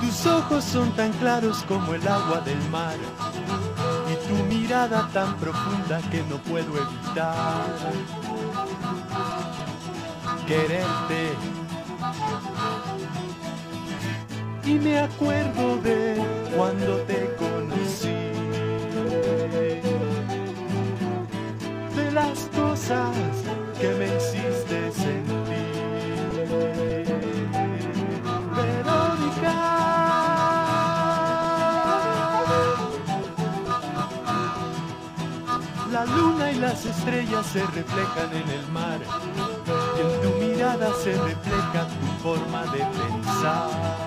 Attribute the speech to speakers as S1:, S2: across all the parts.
S1: Tus ojos son tan claros como el agua del mar y tu mirada tan profunda que no puedo evitar quererte. Y me acuerdo de cuando te conocí, de las cosas que me hiciste La luna y las estrellas se reflejan en el mar y en tu mirada se refleja tu forma de pensar.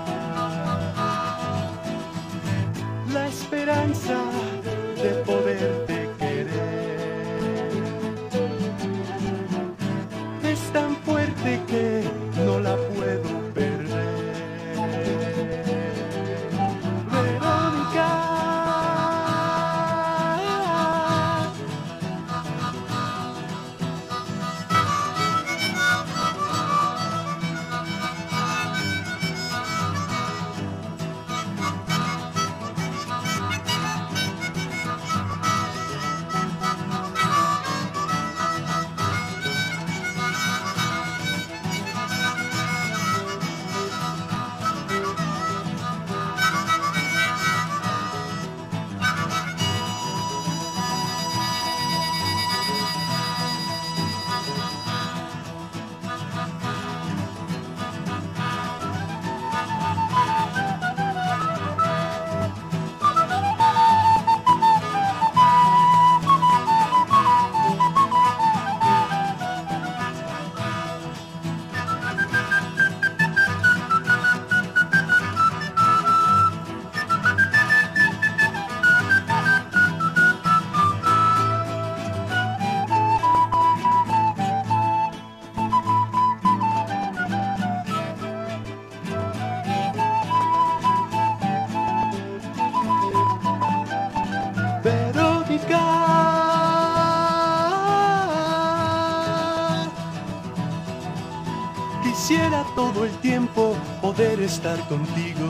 S1: Quisiera todo el tiempo poder estar contigo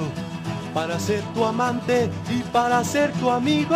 S1: para ser tu amante y para ser tu amigo.